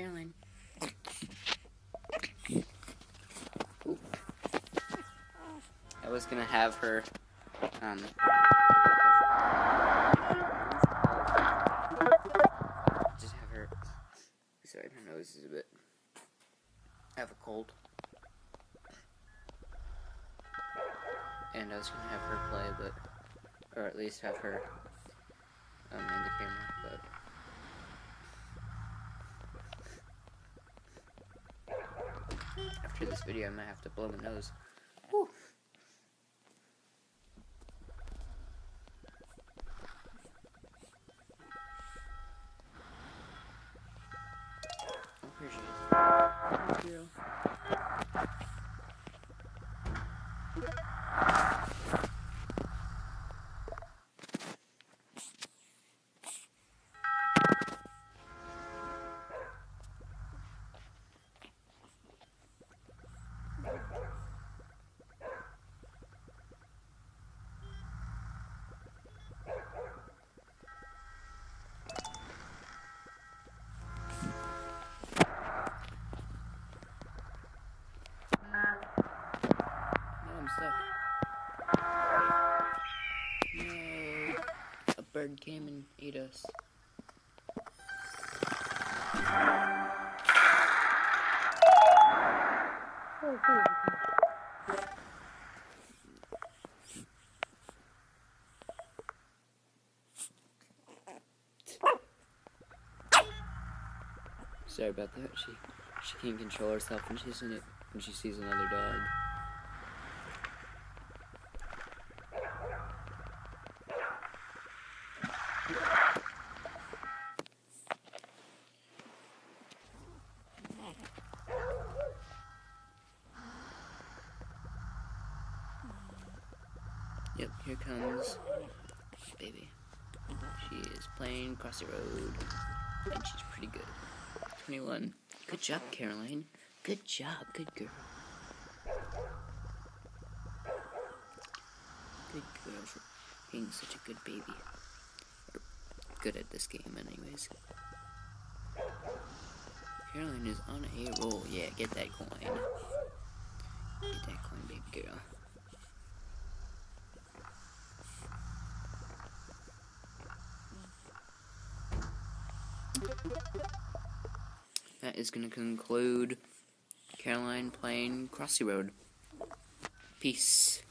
Caroline. I was gonna have her, um, just have her. Sorry, my nose is a bit. I have a cold. And I was gonna have her play, but, or at least have her, After this video, I might have to blow my nose. Whew. Oh, here she is. Stuck. No. A bird came and ate us. Oh. Sorry about that. She she can't control herself when she's in it when she sees another dog. Yep, here comes baby. She is playing Crossy Road, and she's pretty good. 21. Good job, Caroline. Good job, good girl. Good girl for being such a good baby. Good at this game, anyways. Caroline is on a roll. Yeah, get that coin. Get that coin, baby girl. That is going to conclude Caroline playing Crossy Road. Peace.